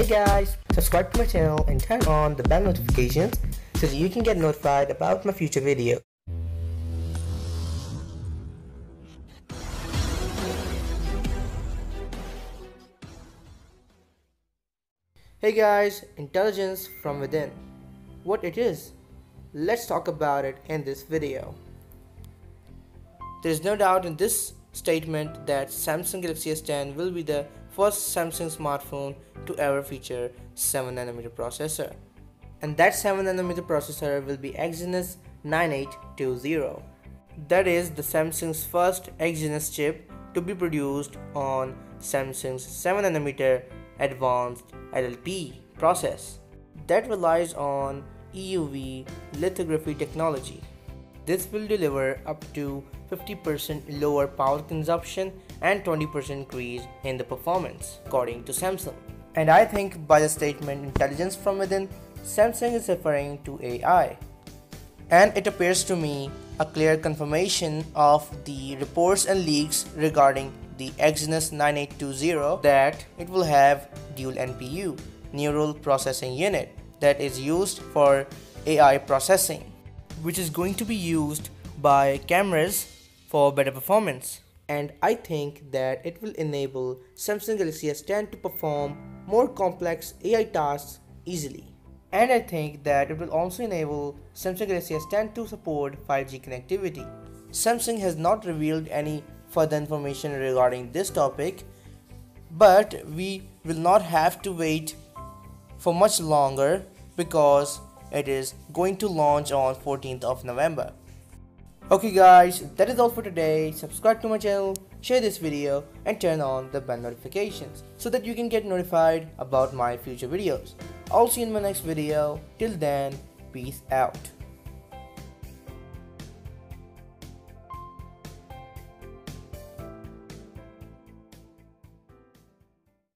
Hey guys, subscribe to my channel and turn on the bell notifications so that you can get notified about my future video. Hey guys, intelligence from within. What it is? Let's talk about it in this video. There is no doubt in this statement that Samsung Galaxy S10 will be the first Samsung smartphone to ever feature 7nm processor. And that 7nm processor will be Exynos 9820. That is the Samsung's first Exynos chip to be produced on Samsung's 7nm advanced LPP process that relies on EUV lithography technology. This will deliver up to 50% lower power consumption and 20% increase in the performance, according to Samsung. And I think by the statement intelligence from within, Samsung is referring to AI. And it appears to me a clear confirmation of the reports and leaks regarding the Exynos 9820 that it will have dual NPU, neural processing unit, that is used for AI processing, which is going to be used by cameras for better performance. And I think that it will enable Samsung Galaxy S10 to perform more complex AI tasks easily. And I think that it will also enable Samsung Galaxy S10 to support 5G connectivity. Samsung has not revealed any further information regarding this topic, but we will not have to wait for much longer because it is going to launch on 14th of November. Okay guys, that is all for today. Subscribe to my channel, share this video and turn on the bell notifications so that you can get notified about my future videos. I'll see you in my next video. Till then, peace out.